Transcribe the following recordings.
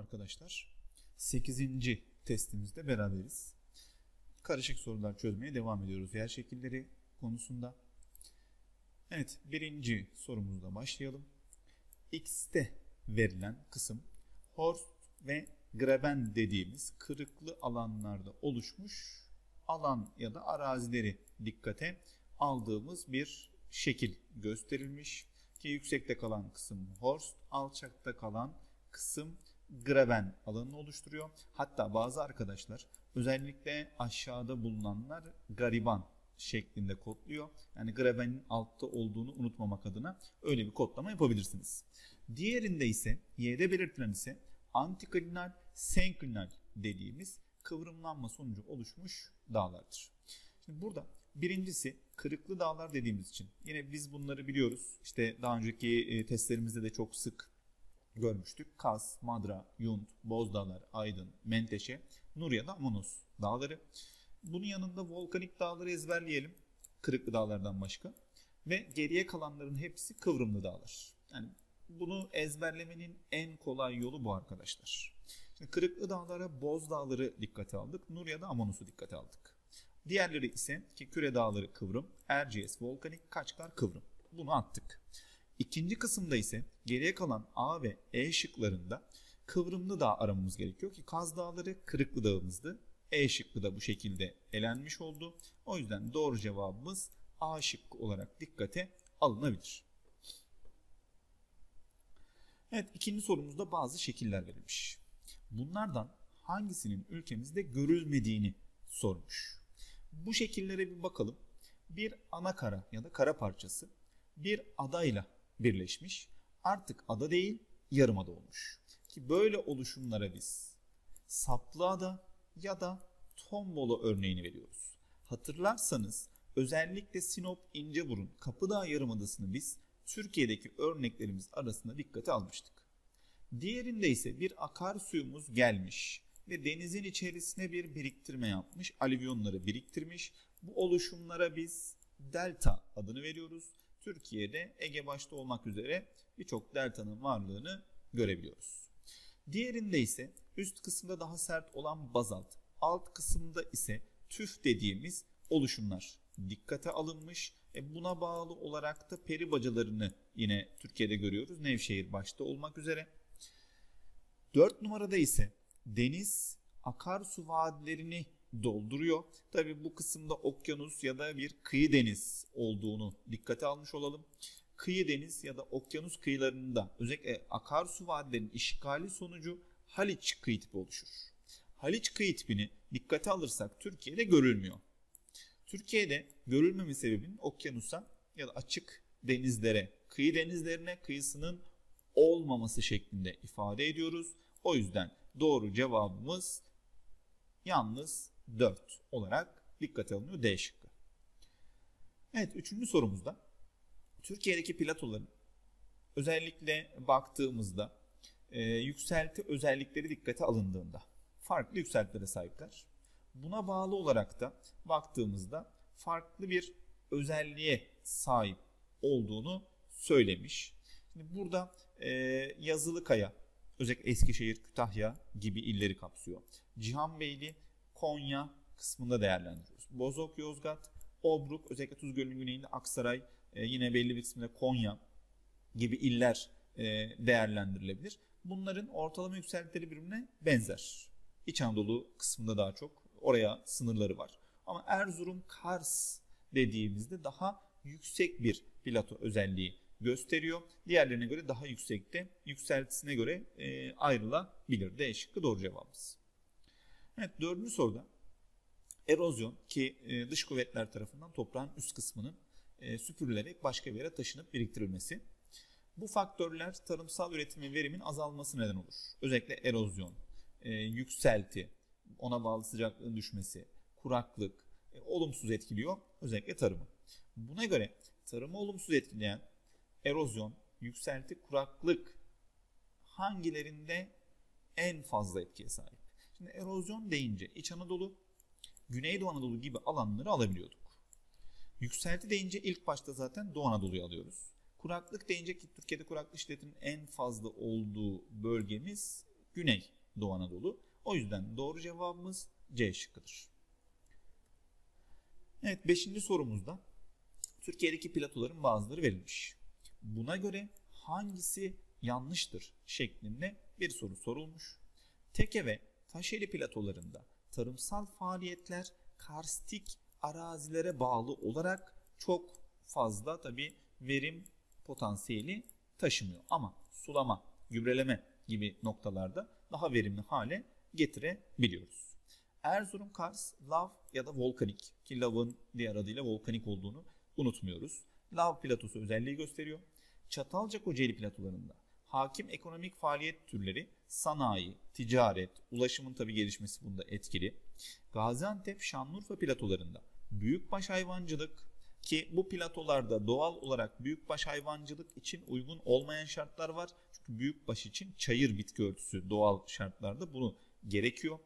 arkadaşlar. 8. testimizde beraberiz. Karışık sorular çözmeye devam ediyoruz yer şekilleri konusunda. Evet birinci sorumuzda başlayalım. X'te verilen kısım Horst ve Graben dediğimiz kırıklı alanlarda oluşmuş alan ya da arazileri dikkate aldığımız bir şekil gösterilmiş ki yüksekte kalan kısım Horst, alçakta kalan kısım Graben alanını oluşturuyor. Hatta bazı arkadaşlar özellikle aşağıda bulunanlar gariban şeklinde kodluyor. Yani Graben'in altta olduğunu unutmamak adına öyle bir kodlama yapabilirsiniz. Diğerinde ise Y'de belirtilen ise antiklinal, senklinal dediğimiz kıvrımlanma sonucu oluşmuş dağlardır. Şimdi burada birincisi kırıklı dağlar dediğimiz için yine biz bunları biliyoruz. İşte daha önceki e, testlerimizde de çok sık görmüştük. Kaz, Madra, Yunt, Bozdağlar, Aydın, Menteşe, Nur ya da Monos dağları. Bunun yanında volkanik dağları ezberleyelim. Kırıklı dağlardan başka. Ve geriye kalanların hepsi kıvrımlı dağlar. Yani bunu ezberlemenin en kolay yolu bu arkadaşlar. Şimdi Kırıklı Dağlara Boz Dağları dikkate aldık. Nur ya da Amonus'u dikkate aldık. Diğerleri ise ki Küre Dağları kıvrım, Erciyes volkanik, Kaçkar kıvrım. Bunu attık. İkinci kısımda ise geriye kalan A ve E şıklarında kıvrımlı dağ aramamız gerekiyor ki Kaz Dağları Kırıklı Dağımızdı. E şıkkı da bu şekilde elenmiş oldu. O yüzden doğru cevabımız A şıkkı olarak dikkate alınabilir. Evet ikinci sorumuzda bazı şekiller verilmiş. Bunlardan hangisinin ülkemizde görülmediğini sormuş. Bu şekillere bir bakalım. Bir ana kara ya da kara parçası bir adayla birleşmiş. Artık ada değil yarım ada olmuş. Ki böyle oluşumlara biz saplı ada ya da tombolo örneğini veriyoruz. Hatırlarsanız özellikle Sinop İnceburun Kapıdağ Yarımadası'nı biz Türkiye'deki örneklerimiz arasında dikkate almıştık. Diğerinde ise bir akarsuyumuz gelmiş ve denizin içerisine bir biriktirme yapmış, alüvyonları biriktirmiş. Bu oluşumlara biz delta adını veriyoruz. Türkiye'de Ege başta olmak üzere birçok deltanın varlığını görebiliyoruz. Diğerinde ise üst kısımda daha sert olan bazalt, alt kısımda ise tüf dediğimiz oluşumlar dikkate alınmış. E buna bağlı olarak da peri bacalarını yine Türkiye'de görüyoruz. Nevşehir başta olmak üzere. 4 numarada ise deniz akarsu vadilerini dolduruyor. Tabi bu kısımda okyanus ya da bir kıyı deniz olduğunu dikkate almış olalım. Kıyı deniz ya da okyanus kıyılarında özellikle akarsu vadilerinin işgali sonucu Haliç kıyı tipi oluşur. Haliç kıyı tipini dikkate alırsak Türkiye'de görülmüyor. Türkiye'de görülmeme sebebinin okyanusa ya da açık denizlere, kıyı denizlerine kıyısının olmaması şeklinde ifade ediyoruz. O yüzden doğru cevabımız yalnız 4 olarak dikkate alınıyor D şıkkı. Evet üçüncü sorumuzda Türkiye'deki platoların özellikle baktığımızda e, yükselti özellikleri dikkate alındığında farklı yükseltilere sahipler. Buna bağlı olarak da baktığımızda farklı bir özelliğe sahip olduğunu söylemiş. Şimdi burada e, Yazılı Kaya, özellikle Eskişehir, Kütahya gibi illeri kapsıyor. Cihanbeyli, Konya kısmında değerlendiriyoruz. Bozok, Yozgat, Obruk, özellikle Tuz Gölü'nün güneyinde Aksaray, e, yine belli bir kısmında Konya gibi iller e, değerlendirilebilir. Bunların ortalama yükseltileri birbirine benzer. İç Anadolu kısmında daha çok oraya sınırları var. Ama Erzurum, Kars dediğimizde daha yüksek bir plato özelliği gösteriyor. Diğerlerine göre daha yüksekte. Yükseltisine göre e, ayrılabilir. D şıkkı doğru cevabımız. Evet dördüncü soruda erozyon ki e, dış kuvvetler tarafından toprağın üst kısmının e, süpürülerek başka bir yere taşınıp biriktirilmesi. Bu faktörler tarımsal üretim ve verimin azalması neden olur. Özellikle erozyon, e, yükselti, ona bağlı sıcaklığın düşmesi, kuraklık olumsuz etkiliyor özellikle tarımı. Buna göre tarımı olumsuz etkileyen erozyon, yükselti, kuraklık hangilerinde en fazla etkiye sahip? Şimdi erozyon deyince İç Anadolu, Güneydoğu Anadolu gibi alanları alabiliyorduk. Yükselti deyince ilk başta zaten Doğu Anadolu'yu alıyoruz. Kuraklık deyince ki Türkiye'de kuraklık şiddetinin en fazla olduğu bölgemiz Güney Doğu Anadolu. O yüzden doğru cevabımız C şıkkıdır. Evet 5. sorumuzda Türkiye'deki platoların bazıları verilmiş. Buna göre hangisi yanlıştır şeklinde bir soru sorulmuş. Teke ve Taşeli platolarında tarımsal faaliyetler karstik arazilere bağlı olarak çok fazla tabi verim potansiyeli taşımıyor. Ama sulama, gübreleme gibi noktalarda daha verimli hale getirebiliyoruz. Erzurum, Kars, lav ya da volkanik ki lavın diğer adıyla volkanik olduğunu unutmuyoruz. Lav platosu özelliği gösteriyor. Çatalca Kocaeli platolarında hakim ekonomik faaliyet türleri sanayi, ticaret, ulaşımın tabi gelişmesi bunda etkili. Gaziantep, Şanlıurfa platolarında büyükbaş hayvancılık ki bu platolarda doğal olarak büyükbaş hayvancılık için uygun olmayan şartlar var. Çünkü büyükbaş için çayır bitki örtüsü doğal şartlarda bunu gerekiyor.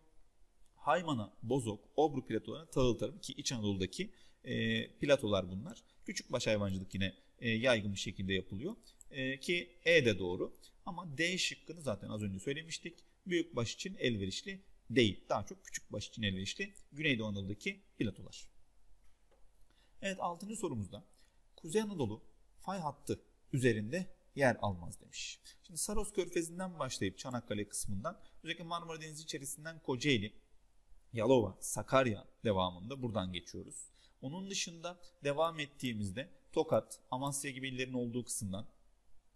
Haymana, Bozok, Obru platolarına tahıl tarım ki İç Anadolu'daki e, platolar bunlar. Küçükbaş hayvancılık yine e, yaygın bir şekilde yapılıyor. E, ki E de doğru. Ama D şıkkını zaten az önce söylemiştik. Büyükbaş için elverişli değil. Daha çok küçükbaş için elverişli Güneydoğu Anadolu'daki platolar. Evet 6. sorumuzda Kuzey Anadolu fay hattı üzerinde yer almaz demiş. Şimdi Saros Körfezi'nden başlayıp Çanakkale kısmından özellikle Marmara Denizi içerisinden Kocaeli, Yalova, Sakarya devamında buradan geçiyoruz. Onun dışında devam ettiğimizde Tokat, Amasya gibi illerin olduğu kısımdan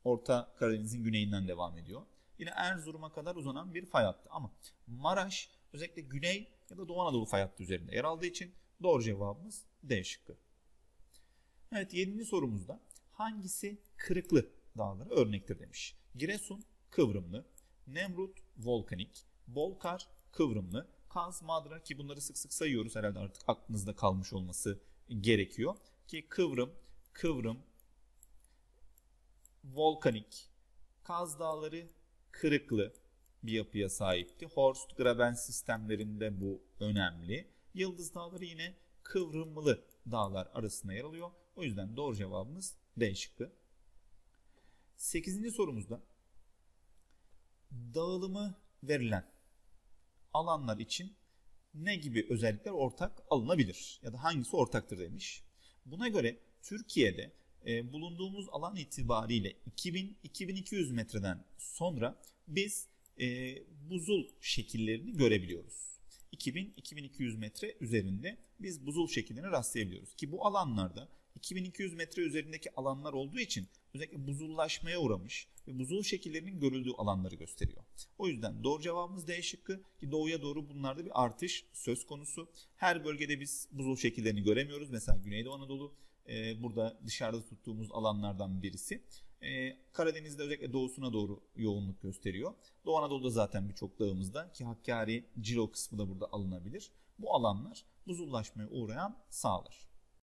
Orta Karadeniz'in güneyinden devam ediyor. Yine Erzurum'a kadar uzanan bir fay hattı ama Maraş özellikle güney ya da Doğu Anadolu fay hattı üzerinde yer aldığı için doğru cevabımız D şıkkı. Evet 7. sorumuzda hangisi kırıklı dağlara örnektir demiş. Giresun kıvrımlı, Nemrut volkanik, Bolkar kıvrımlı, Kaz, Madra ki bunları sık sık sayıyoruz herhalde artık aklınızda kalmış olması gerekiyor. Ki kıvrım, kıvrım, volkanik, Kaz Dağları kırıklı bir yapıya sahipti. Horst Graben sistemlerinde bu önemli. Yıldız Dağları yine kıvrımlı dağlar arasında yer alıyor. O yüzden doğru cevabımız D şıkkı. 8. sorumuzda dağılımı verilen alanlar için ne gibi özellikler ortak alınabilir ya da hangisi ortaktır demiş. Buna göre Türkiye'de e, bulunduğumuz alan itibariyle 2000-2200 metreden sonra biz e, buzul şekillerini görebiliyoruz. 2000-2200 metre üzerinde biz buzul şekillerine rastlayabiliyoruz. Ki bu alanlarda 2200 metre üzerindeki alanlar olduğu için özellikle buzullaşmaya uğramış ve buzul şekillerinin görüldüğü alanları gösteriyor. O yüzden doğru cevabımız D şıkkı ki doğuya doğru bunlarda bir artış söz konusu. Her bölgede biz buzul şekillerini göremiyoruz. Mesela Güneydoğu Anadolu e, burada dışarıda tuttuğumuz alanlardan birisi. E, Karadeniz'de özellikle doğusuna doğru yoğunluk gösteriyor. Doğu Anadolu'da zaten birçok dağımızda ki Hakkari, Cilo kısmı da burada alınabilir. Bu alanlar buzullaşmaya uğrayan sahalar.